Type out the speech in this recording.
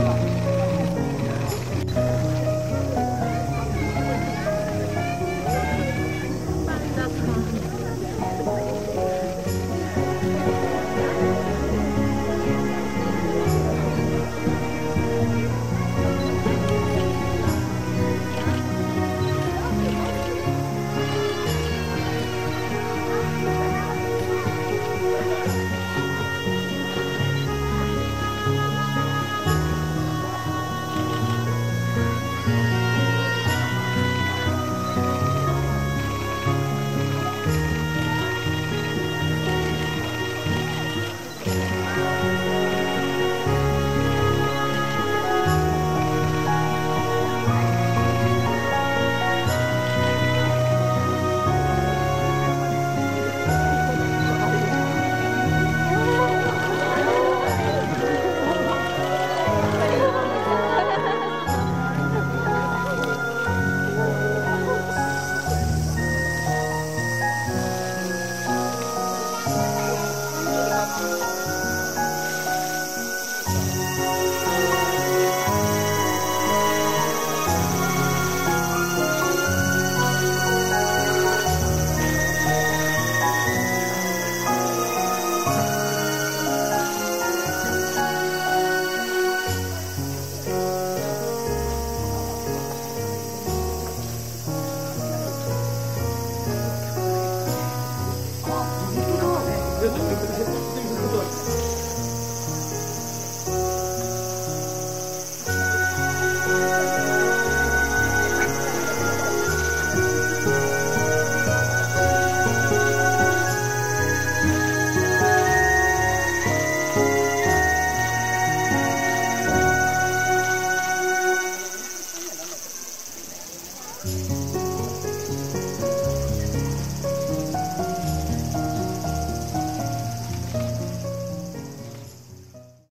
Thank Hallelujah.